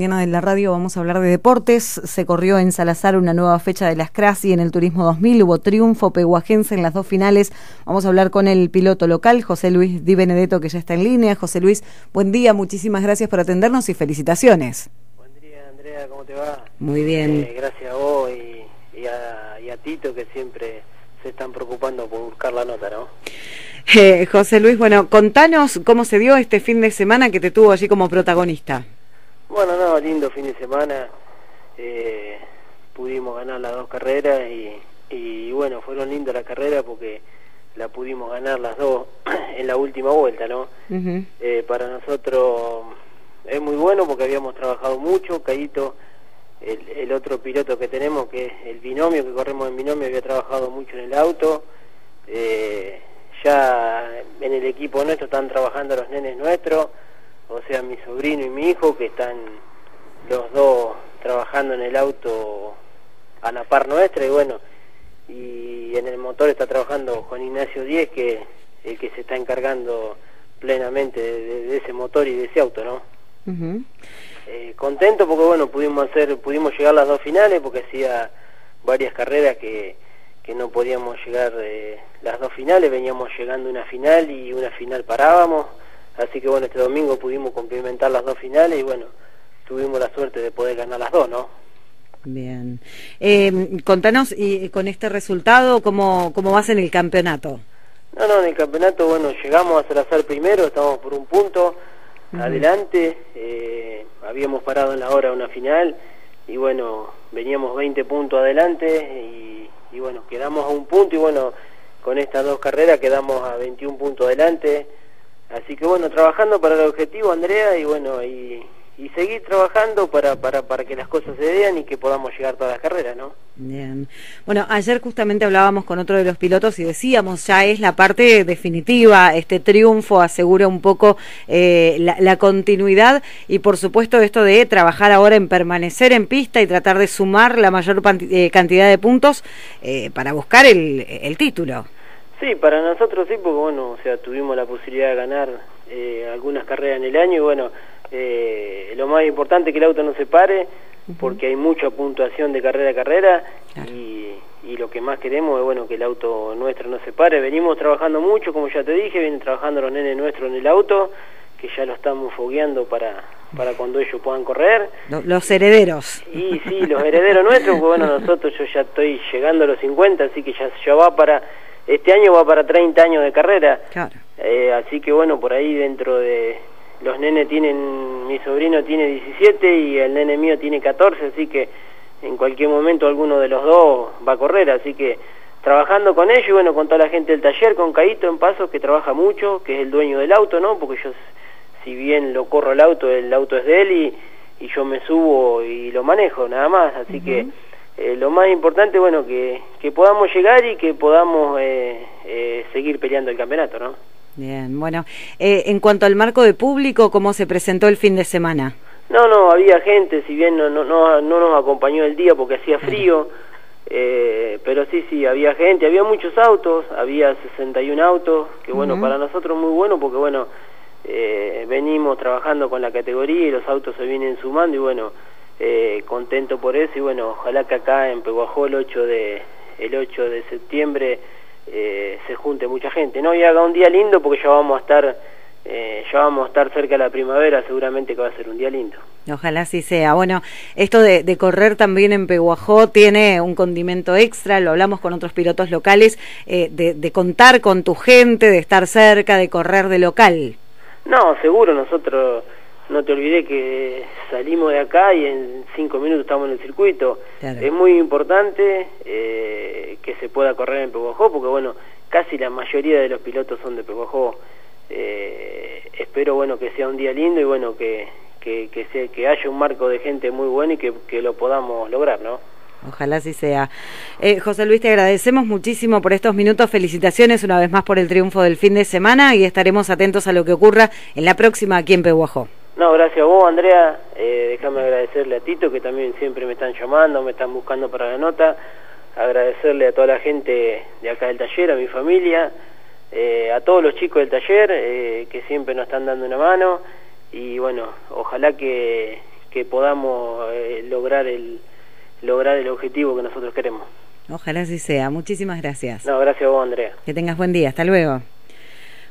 Mañana en la radio vamos a hablar de deportes. Se corrió en Salazar una nueva fecha de las Crasi en el Turismo 2000. Hubo triunfo peguajense en las dos finales. Vamos a hablar con el piloto local, José Luis Di Benedetto, que ya está en línea. José Luis, buen día, muchísimas gracias por atendernos y felicitaciones. Buen día, Andrea, ¿cómo te va? Muy bien. Eh, gracias a vos y, a, y, a, Tito, que siempre se están preocupando por buscar la nota, ¿no? Eh, José Luis, bueno, contanos cómo se dio este fin de semana que te tuvo allí como protagonista. Bueno, no, lindo fin de semana. Eh, pudimos ganar las dos carreras y, bueno, fueron lindas las carreras porque la pudimos ganar las dos en la última vuelta, ¿no? Eh, para nosotros es muy bueno porque habíamos trabajado mucho, Caíto, el, otro piloto que tenemos, que es el binomio, que corremos en binomio, había trabajado mucho en el auto. Eh, ya en el equipo nuestro están trabajando los nenes nuestros o sea, mi sobrino y mi hijo, que están los dos trabajando en el auto a la par nuestra, y bueno, y en el motor está trabajando Juan Ignacio Díez, que es el que se está encargando plenamente de, ese motor y de ese auto, ¿no? eh, contento porque bueno, pudimos hacer, pudimos llegar a las dos finales, porque hacía varias carreras que, que no podíamos llegar eh, las dos finales, veníamos llegando una final y una final parábamos, Así que bueno, este domingo pudimos complementar las dos finales y bueno, tuvimos la suerte de poder ganar las dos, ¿no? Bien. Eh, contanos y con este resultado, ¿cómo, ¿cómo vas en el campeonato? No, no, en el campeonato, bueno, llegamos a Salazar primero, estamos por un punto adelante, eh, habíamos parado en la hora una final y bueno, veníamos 20 puntos adelante y, y bueno, quedamos a un punto y bueno, con estas dos carreras quedamos a 21 puntos adelante Así que bueno, trabajando para el objetivo, Andrea, y bueno, y, y seguir trabajando para, para, para que las cosas se vean y que podamos llegar todas las carreras, ¿no? Bien. Bueno, ayer justamente hablábamos con otro de los pilotos y decíamos, ya es la parte definitiva, este triunfo asegura un poco eh, la, continuidad y por supuesto esto de trabajar ahora en permanecer en pista y tratar de sumar la mayor eh, cantidad de puntos eh, para buscar el, el título. Sí, para nosotros sí, porque bueno, o sea, tuvimos la posibilidad de ganar eh, algunas carreras en el año y bueno, eh, lo más importante es que el auto no se pare, porque hay mucha puntuación de carrera a carrera y, y, lo que más queremos es bueno que el auto nuestro no se pare. Venimos trabajando mucho, como ya te dije, vienen trabajando los nenes nuestros en el auto, que ya lo estamos fogueando para, para cuando ellos puedan correr. Los herederos. Y sí, los herederos nuestros, porque bueno, nosotros yo ya estoy llegando a los 50, así que ya, ya va para este año va para 30 años de carrera. Eh, así que bueno, por ahí dentro de... Los nenes tienen... Mi sobrino tiene 17 y el nene mío tiene 14, así que en cualquier momento alguno de los dos va a correr. Así que trabajando con ellos y bueno, con toda la gente del taller, con Caito en Paso, que trabaja mucho, que es el dueño del auto, ¿no? Porque yo, si bien lo corro el auto, el auto es de él y, y yo me subo y lo manejo, nada más. Así que eh, lo más importante, bueno, que, que podamos llegar y que podamos eh, eh, seguir peleando el campeonato, ¿no? Bien, bueno, en cuanto al marco de público, ¿cómo se presentó el fin de semana? No, no, había gente, si bien no, no, no, nos acompañó el día porque hacía frío, pero sí, sí, había gente, había muchos autos, había 61 autos, que bueno, para nosotros muy bueno porque bueno, venimos trabajando con la categoría y los autos se vienen sumando y bueno, eh, contento por eso y bueno, ojalá que acá en Peguajó el 8 de, el 8 de septiembre eh, se junte mucha gente, ¿no? Y haga un día lindo porque ya vamos a estar, eh, ya vamos a estar cerca de la primavera, seguramente que va a ser un día lindo. Ojalá así sea. Bueno, esto de, de correr también en Peguajó tiene un condimento extra, lo hablamos con otros pilotos locales, de, de contar con tu gente, de estar cerca, de correr de local. No, seguro, nosotros no te olvidé que salimos de acá y en cinco minutos estamos en el circuito. Es muy importante eh, que se pueda correr en Peguajó, porque bueno, casi la mayoría de los pilotos son de Peguajó. Eh, espero bueno que sea un día lindo y bueno que, que, que, que haya un marco de gente muy bueno y que, que lo podamos lograr, ¿no? Ojalá así sea. Eh, José Luis, te agradecemos muchísimo por estos minutos. Felicitaciones una vez más por el triunfo del fin de semana y estaremos atentos a lo que ocurra en la próxima aquí en Peguajó. No, gracias a vos, Andrea. Eh, déjame agradecerle a Tito, que también siempre me están llamando, me están buscando para la nota. Agradecerle a toda la gente de acá del taller, a mi familia, eh, a todos los chicos del taller, eh, que siempre nos están dando una mano. Y bueno, ojalá que, que podamos eh, lograr el lograr el objetivo que nosotros queremos. Ojalá así sea. Muchísimas gracias. No, gracias a vos, Andrea. Que tengas buen día. Hasta luego.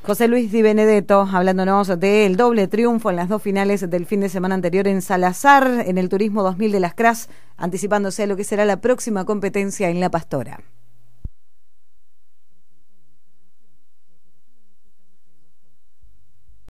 José Luis Di Benedetto, hablándonos del doble triunfo en las dos finales del fin de semana anterior en Salazar, en el Turismo 2000 de las CRAS, anticipándose a lo que será la próxima competencia en La Pastora.